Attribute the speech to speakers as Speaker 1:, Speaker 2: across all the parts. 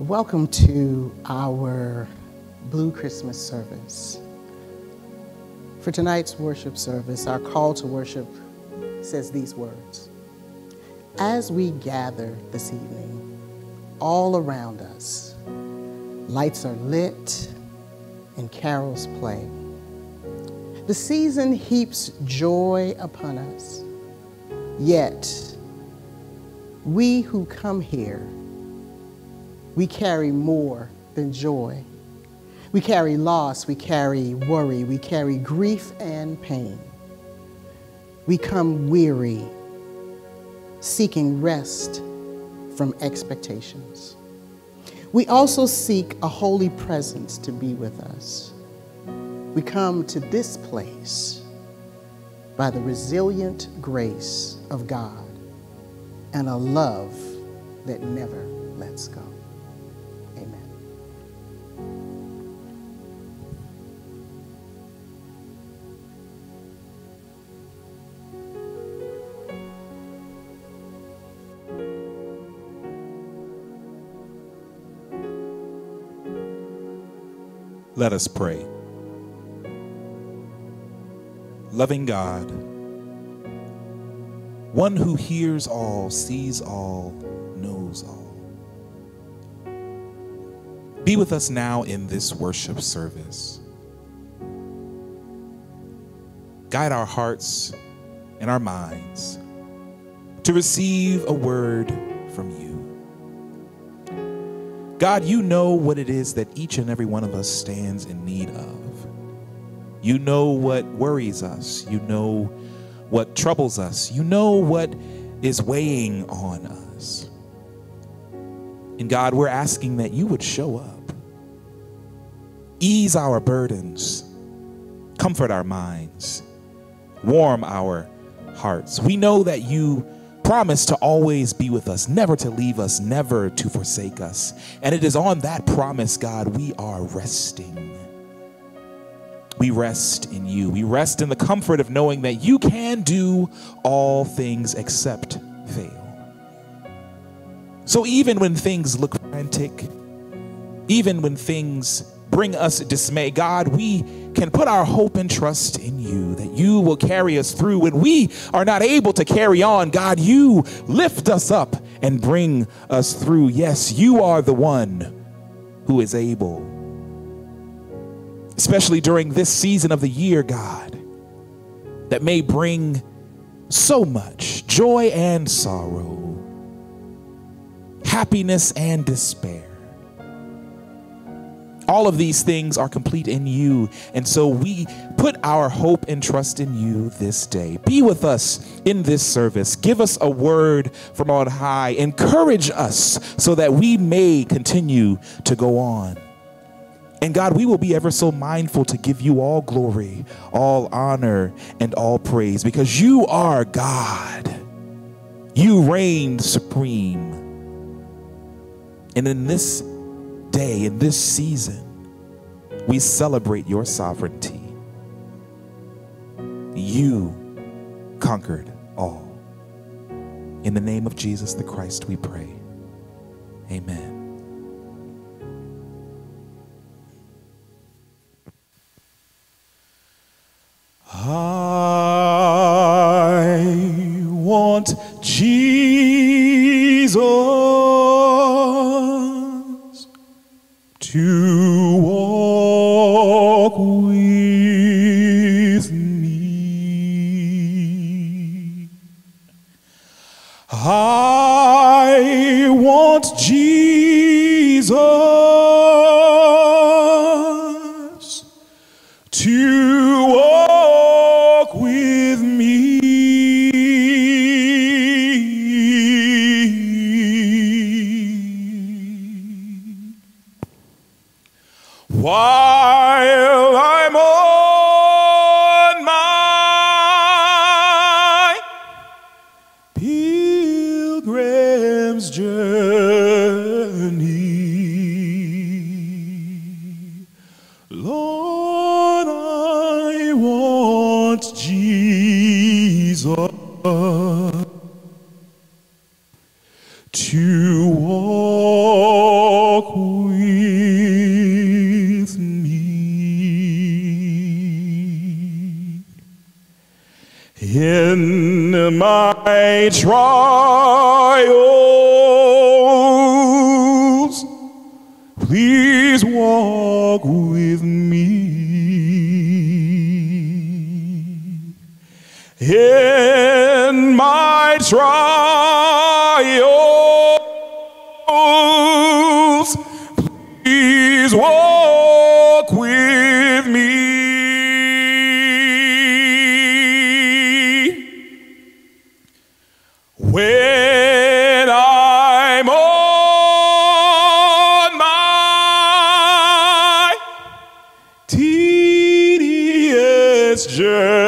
Speaker 1: Welcome to our Blue Christmas service. For tonight's worship service, our call to worship says these words As we gather this evening, all around us, lights are lit and carols play. The season heaps joy upon us, yet we who come here we carry more than joy. We carry loss, we carry worry, we carry grief and pain. We come weary, seeking rest from expectations. We also seek a holy presence to be with us. We come to this place by the resilient grace of God and a love that never lets go.
Speaker 2: Let us pray. Loving God, one who hears all, sees all, knows all. Be with us now in this worship service. Guide our hearts and our minds to receive a word from you. God, you know what it is that each and every one of us stands in need of. You know what worries us. You know what troubles us. You know what is weighing on us. And God, we're asking that you would show up, ease our burdens, comfort our minds, warm our hearts. We know that you promise to always be with us, never to leave us, never to forsake us. And it is on that promise, God, we are resting. We rest in you. We rest in the comfort of knowing that you can do all things except fail. So even when things look frantic, even when things bring us dismay. God, we can put our hope and trust in you that you will carry us through. When we are not able to carry on, God, you lift us up and bring us through. Yes, you are the one who is able. Especially during this season of the year, God, that may bring so much joy and sorrow, happiness and despair. All of these things are complete in you. And so we put our hope and trust in you this day. Be with us in this service. Give us a word from on high. Encourage us so that we may continue to go on. And God, we will be ever so mindful to give you all glory, all honor, and all praise because you are God. You reign supreme. And in this in this season, we celebrate your sovereignty. You conquered all. In the name of Jesus the Christ, we pray. Amen. My trials, tedious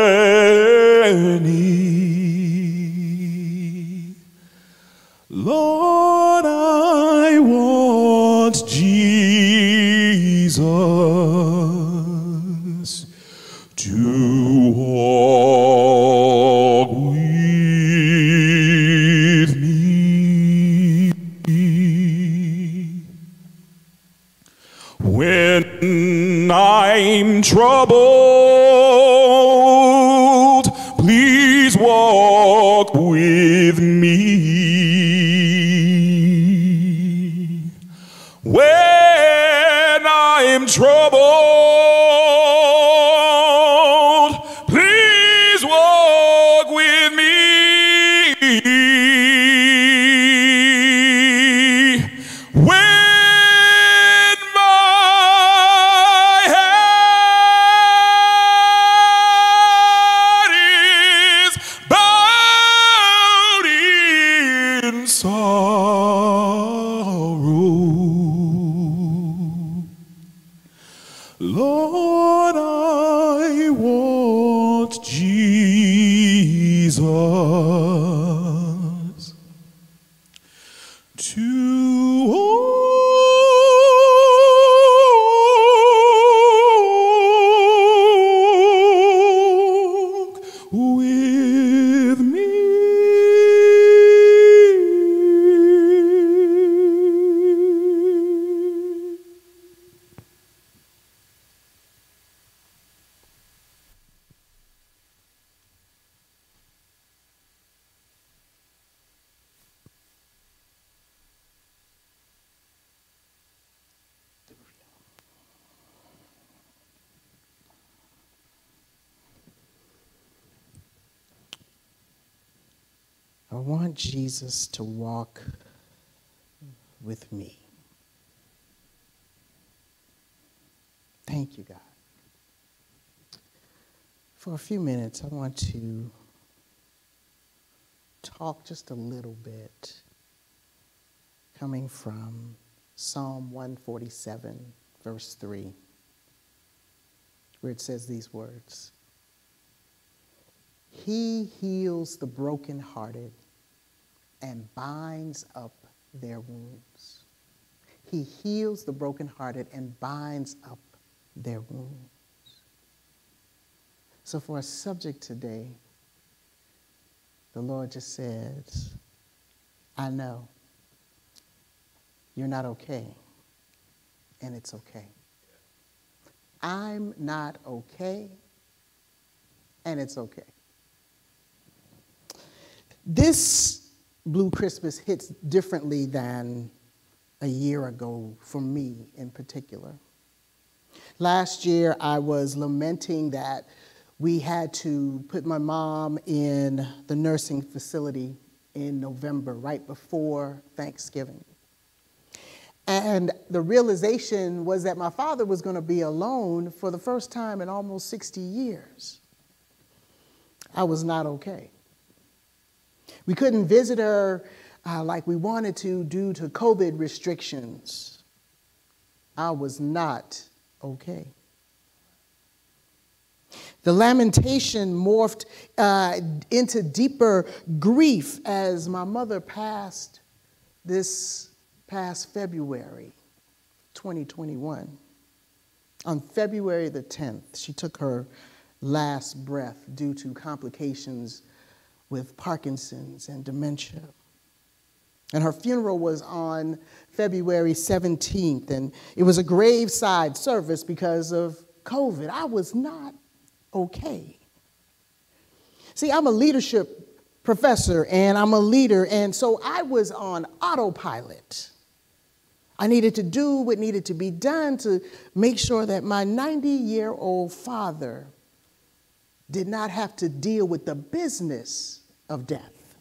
Speaker 2: Jesus to walk with me.
Speaker 1: Thank you, God. For a few minutes, I want to talk just a little bit coming from Psalm 147, verse 3, where it says these words He heals the brokenhearted and binds up their wounds. He heals the brokenhearted and binds up their wounds. So, for our subject today, the Lord just says, I know you're not okay, and it's okay. I'm not okay, and it's okay. This Blue Christmas hits differently than a year ago for me in particular. Last year, I was lamenting that we had to put my mom in the nursing facility in November, right before Thanksgiving. And the realization was that my father was going to be alone for the first time in almost 60 years. I was not okay. We couldn't visit her uh, like we wanted to due to COVID restrictions. I was not okay. The lamentation morphed uh, into deeper grief as my mother passed this past February 2021. On February the 10th, she took her last breath due to complications with Parkinson's and dementia. And her funeral was on February 17th, and it was a graveside service because of COVID. I was not okay. See, I'm a leadership professor and I'm a leader, and so I was on autopilot. I needed to do what needed to be done to make sure that my 90 year old father did not have to deal with the business of death.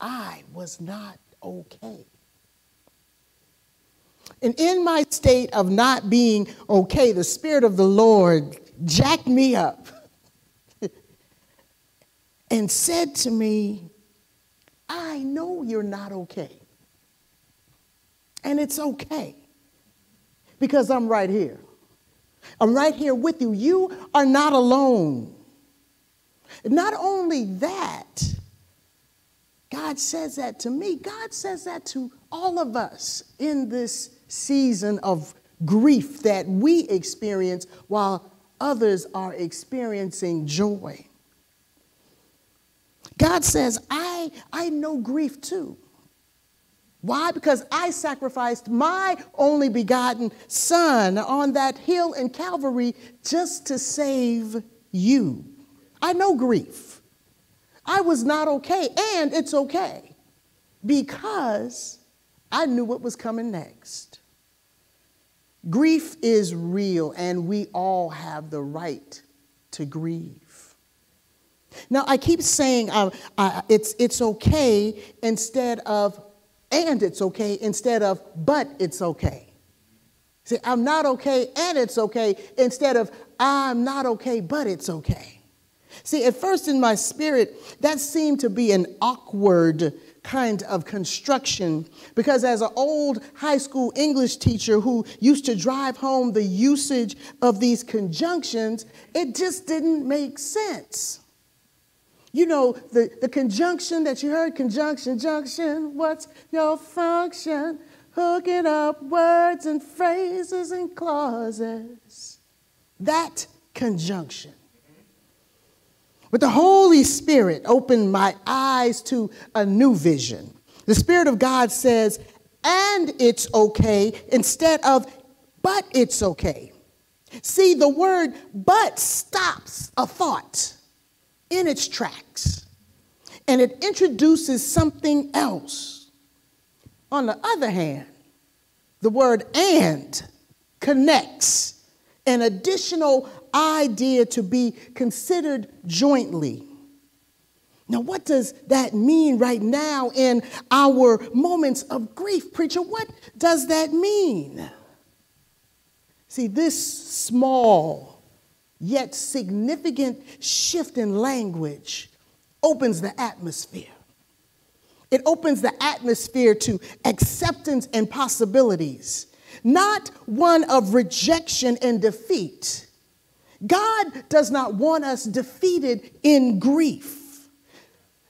Speaker 1: I was not okay. And in my state of not being okay, the Spirit of the Lord jacked me up and said to me, I know you're not okay. And it's okay because I'm right here. I'm right here with you. You are not alone. Not only that, God says that to me, God says that to all of us in this season of grief that we experience while others are experiencing joy. God says, I, I know grief too. Why? Because I sacrificed my only begotten son on that hill in Calvary just to save you. I know grief. I was not okay, and it's okay because I knew what was coming next. Grief is real, and we all have the right to grieve. Now, I keep saying uh, uh, it's, it's okay instead of and it's okay instead of but it's okay. See, I'm not okay and it's okay instead of I'm not okay but it's okay. See, at first in my spirit, that seemed to be an awkward kind of construction because as an old high school English teacher who used to drive home the usage of these conjunctions, it just didn't make sense. You know, the, the conjunction that you heard, conjunction, junction, what's your function? Hooking up words and phrases and clauses. That conjunction. But the Holy Spirit opened my eyes to a new vision. The Spirit of God says, and it's okay, instead of, but it's okay. See, the word but stops a thought in its tracks and it introduces something else. On the other hand, the word and connects an additional idea to be considered jointly. Now, what does that mean right now in our moments of grief, preacher? What does that mean? See, this small yet significant shift in language opens the atmosphere. It opens the atmosphere to acceptance and possibilities, not one of rejection and defeat. God does not want us defeated in grief.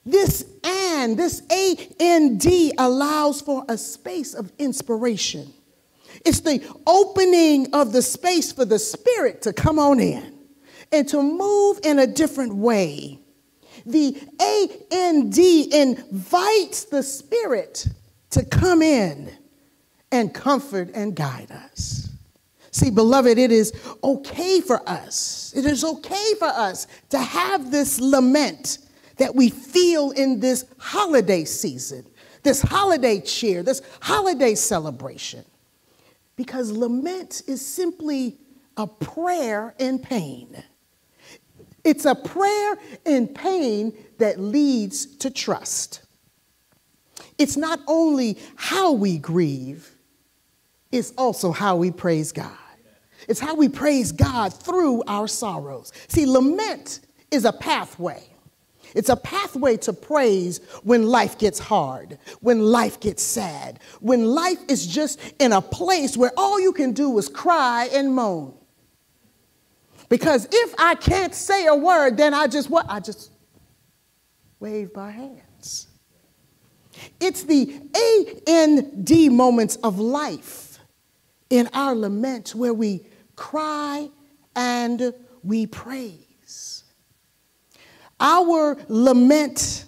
Speaker 1: This and, this A N D allows for a space of inspiration. It's the opening of the space for the Spirit to come on in and to move in a different way. The AND invites the Spirit to come in and comfort and guide us. See, beloved, it is okay for us. It is okay for us to have this lament that we feel in this holiday season, this holiday cheer, this holiday celebration. Because lament is simply a prayer in pain. It's a prayer in pain that leads to trust. It's not only how we grieve, it's also how we praise God. It's how we praise God through our sorrows. See, lament is a pathway. It's a pathway to praise when life gets hard, when life gets sad, when life is just in a place where all you can do is cry and moan. Because if I can't say a word, then I just what? I just wave my hands. It's the A N D moments of life in our lament where we cry and we praise. Our lament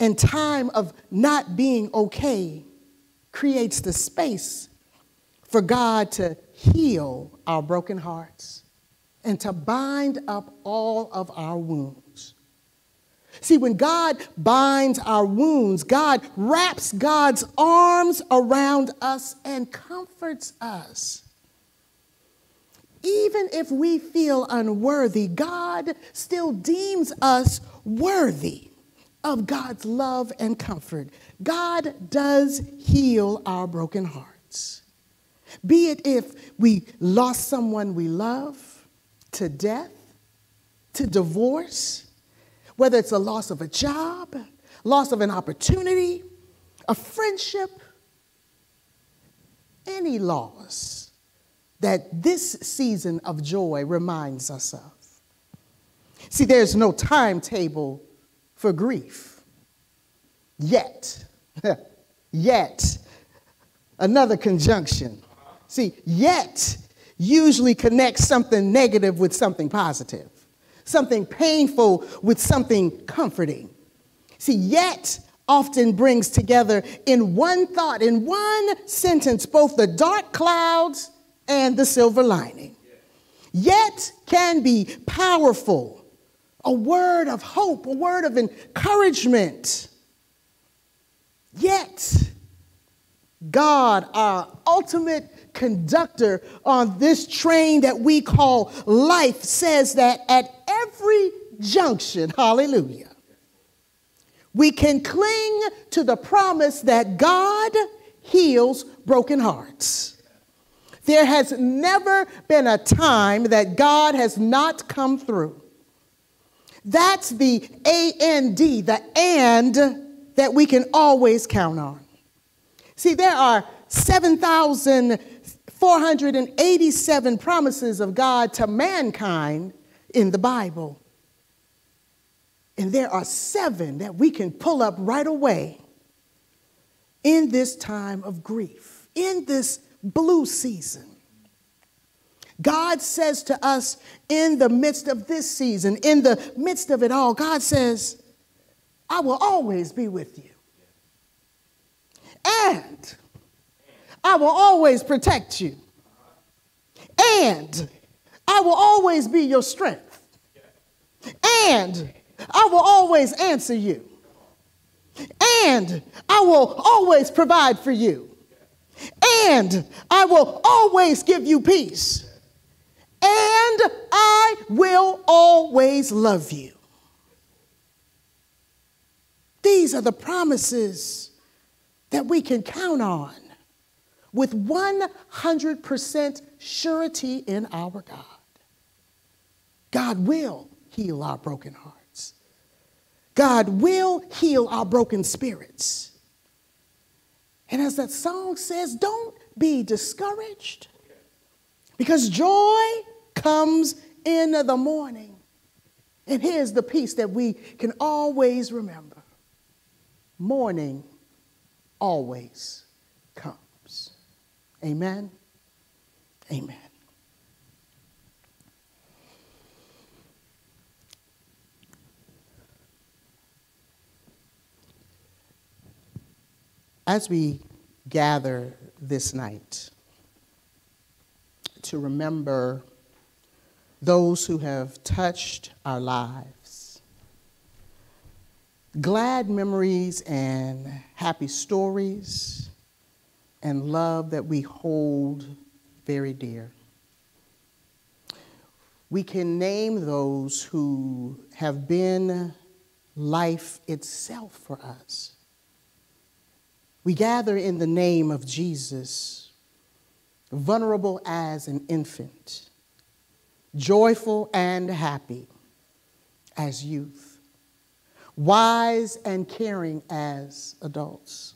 Speaker 1: and time of not being okay creates the space for God to heal our broken hearts and to bind up all of our wounds. See, when God binds our wounds, God wraps God's arms around us and comforts us. Even if we feel unworthy, God still deems us worthy of God's love and comfort. God does heal our broken hearts. Be it if we lost someone we love to death, to divorce, whether it's a loss of a job, loss of an opportunity, a friendship, any loss that this season of joy reminds us of. See, there's no timetable for grief yet. yet. Another conjunction. See, yet usually connects something negative with something positive something painful with something comforting. See, yet often brings together in one thought, in one sentence, both the dark clouds and the silver lining. Yet can be powerful, a word of hope, a word of encouragement. Yet, God, our ultimate conductor on this train that we call life, says that at every junction, hallelujah, we can cling to the promise that God heals broken hearts. There has never been a time that God has not come through. That's the A N D, the and that we can always count on. See, there are 7,487 promises of God to mankind in the Bible. And there are seven that we can pull up right away in this time of grief, in this blue season. God says to us in the midst of this season, in the midst of it all, God says, I will always be with you. And I will always protect you. And I will always be your strength. And I will always answer you. And I will always provide for you. And I will always give you peace. And I will always love you. These are the promises that we can count on with 100% surety in our God. God will heal our broken hearts. God will heal our broken spirits. And as that song says, don't be discouraged because joy comes in the morning. And here's the peace that we can always remember morning always comes. Amen. Amen. As we gather this night to remember those who have touched our lives, glad memories and happy stories and love that we hold very dear. We can name those who have been life itself for us. We gather in the name of Jesus, vulnerable as an infant, joyful and happy as youth, wise and caring as adults.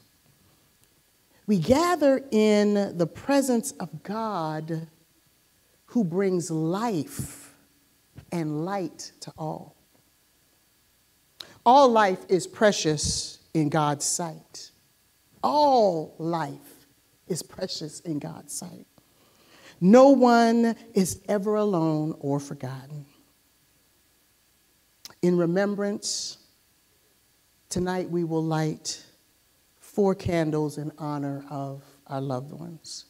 Speaker 1: We gather in the presence of God who brings life and light to all. All life is precious in God's sight. All life is precious in God's sight. No one is ever alone or forgotten. In remembrance, tonight we will light four candles in honor of our loved ones.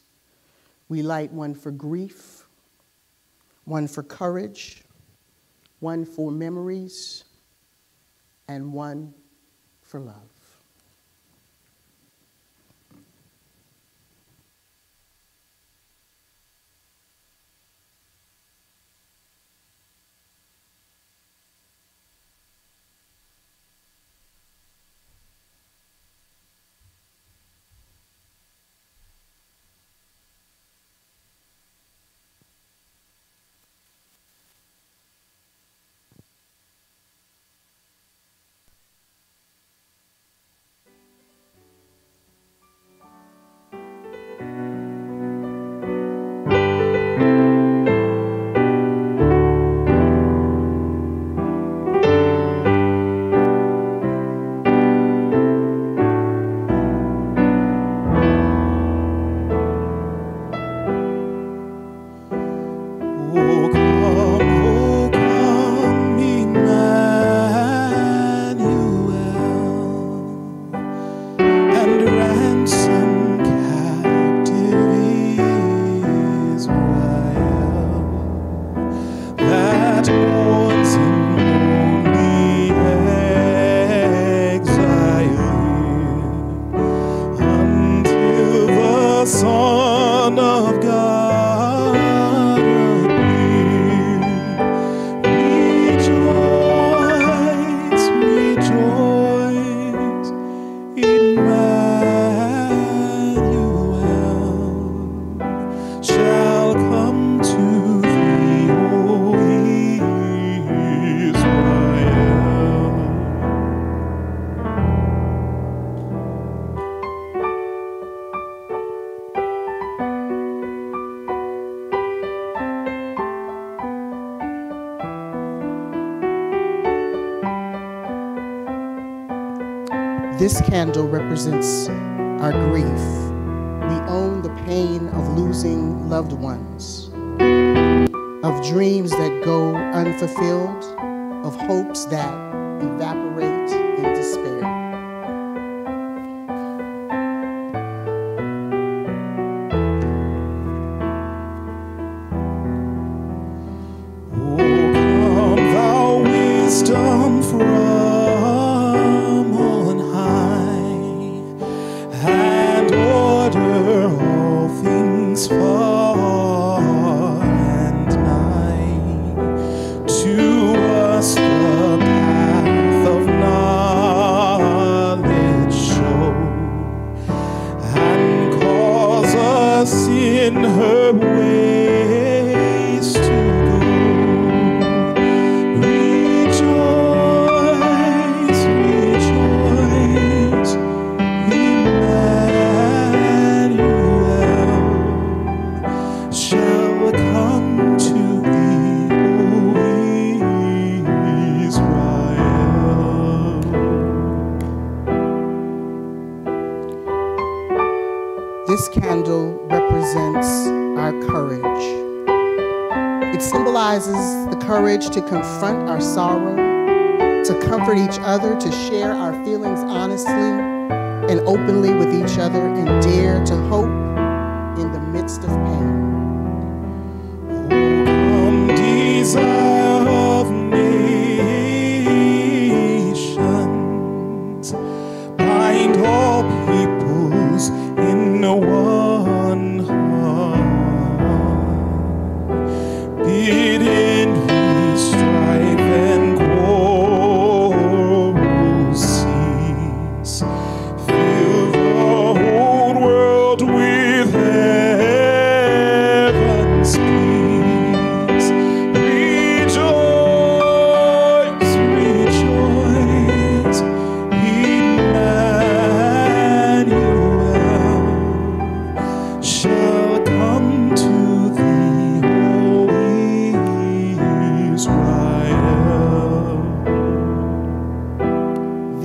Speaker 1: We light one for grief, one for courage, one for memories, and one for love. This candle represents our grief. We own the pain of losing loved ones, of dreams that go unfulfilled, of hopes that evaporate in despair. This candle represents our courage. It symbolizes the courage to confront our sorrow, to comfort each other, to share our feelings honestly and openly with each other, and dare to hope in the midst of pain.
Speaker 2: Come, desire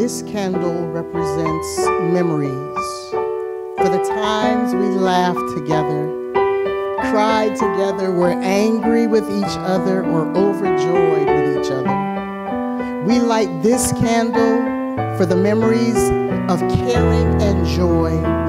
Speaker 1: This candle represents memories for the times we laughed together, cried together, were angry with each other, or overjoyed with each other. We light this candle for the memories of caring and joy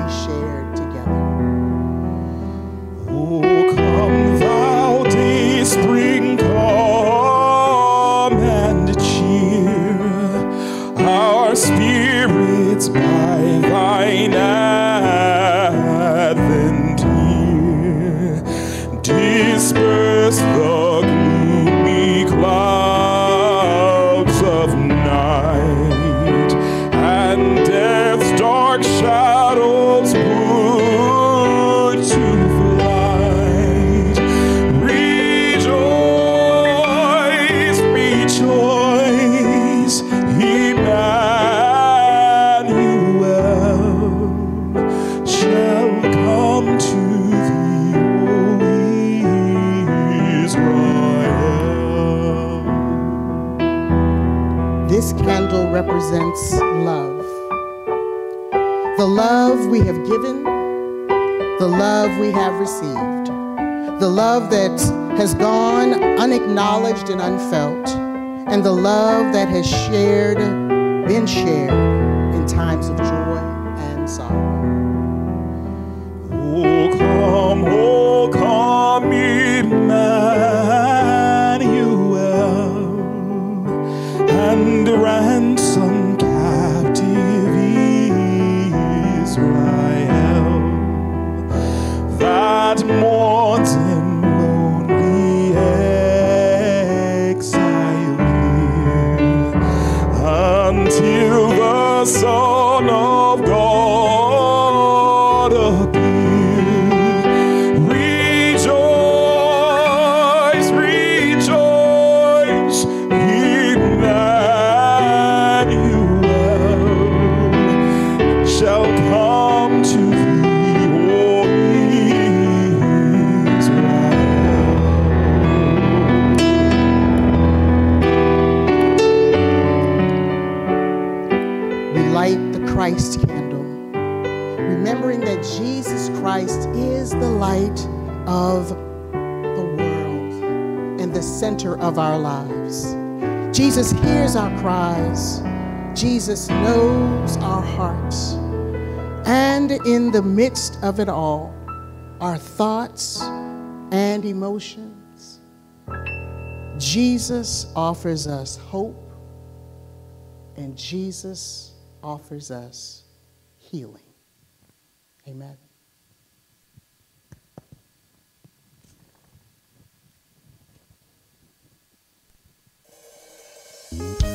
Speaker 1: represents love. The love we have given, the love we have received, the love that has gone unacknowledged and unfelt, and the love that has shared, been shared in times of joy and sorrow.
Speaker 2: Oh, come, oh, come, of
Speaker 1: our lives. Jesus hears our cries, Jesus knows our hearts, and in the midst of it all, our thoughts and emotions, Jesus offers us hope and Jesus offers us healing. Amen.
Speaker 2: Don't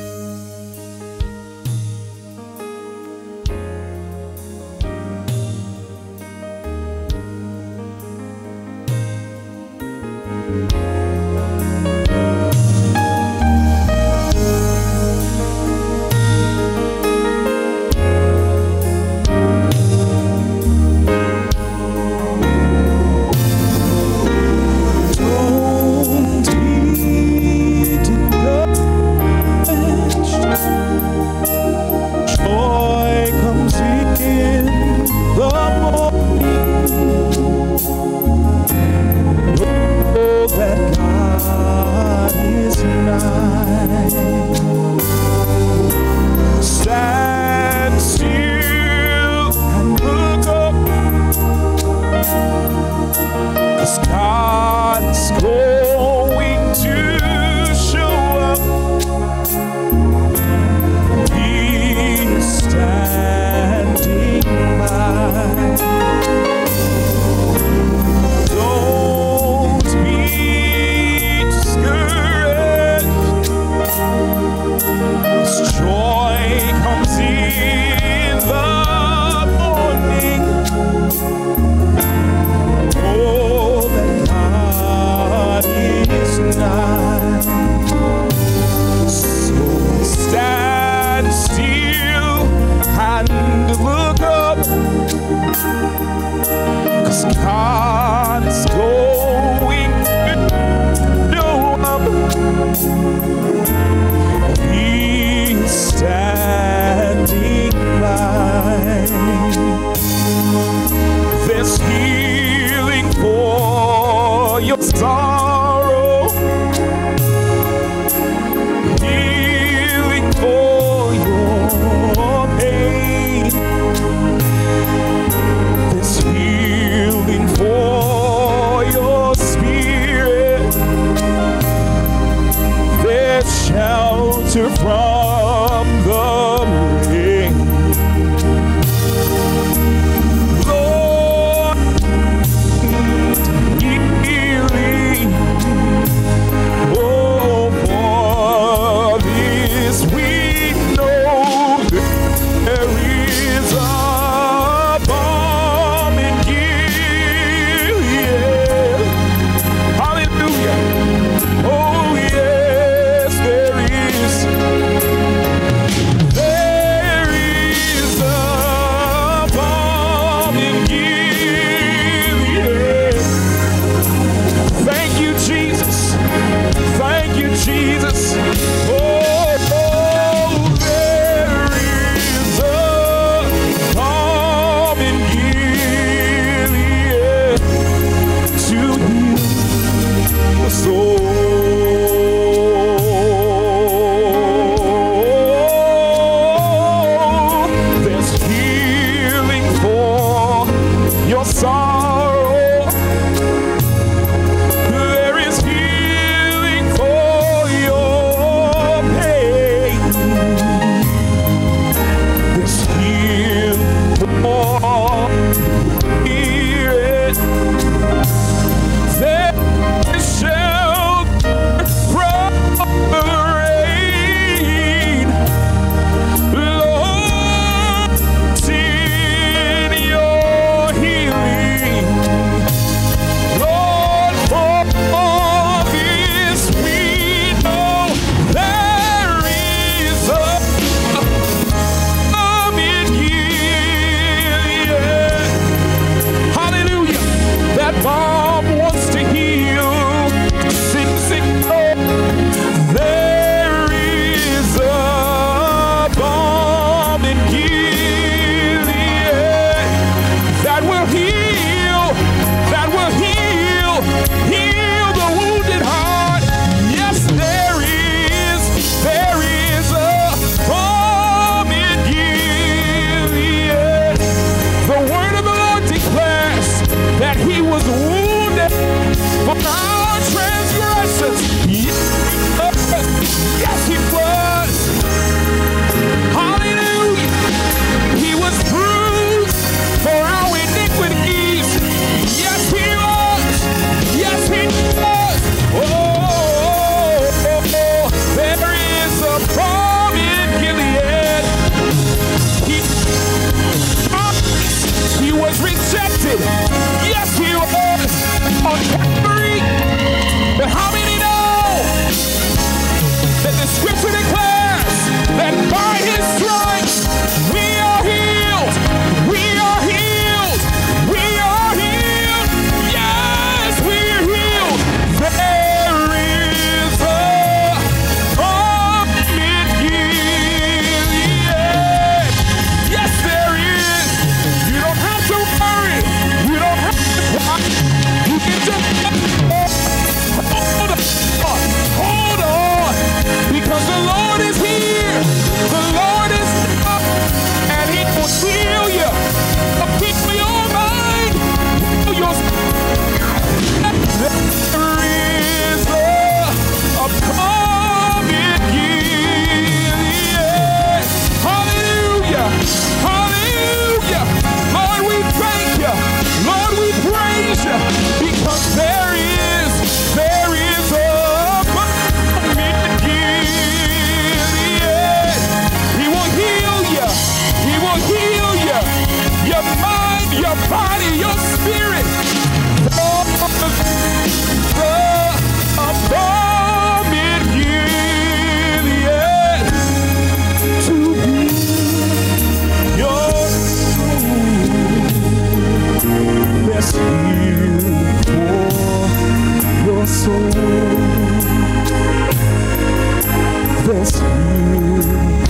Speaker 2: confess you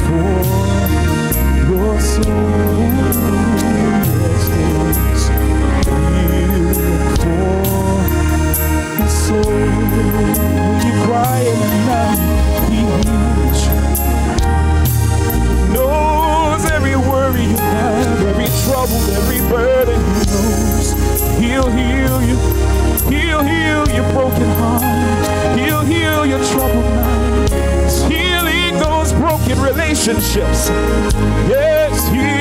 Speaker 2: for your soul. When you at night, he hears. Knows every worry you have, every trouble, every burden. He knows he'll heal relationships. Yes,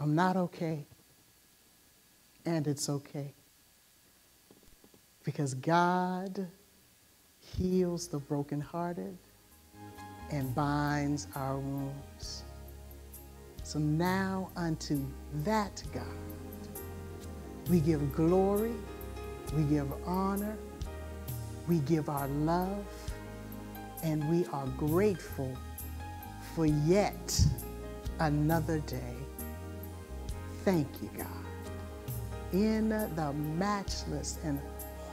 Speaker 1: I'm not okay, and it's okay. Because God heals the brokenhearted and binds our wounds. So now unto that God we give glory, we give honor, we give our love, and we are grateful for yet another day. Thank you, God. In the matchless and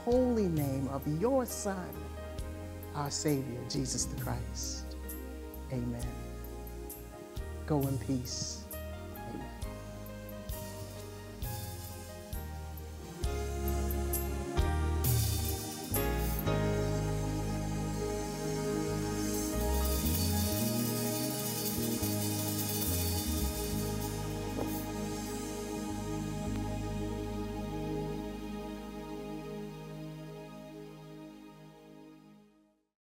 Speaker 1: holy name of your Son, our Savior, Jesus the Christ. Amen. Go in peace.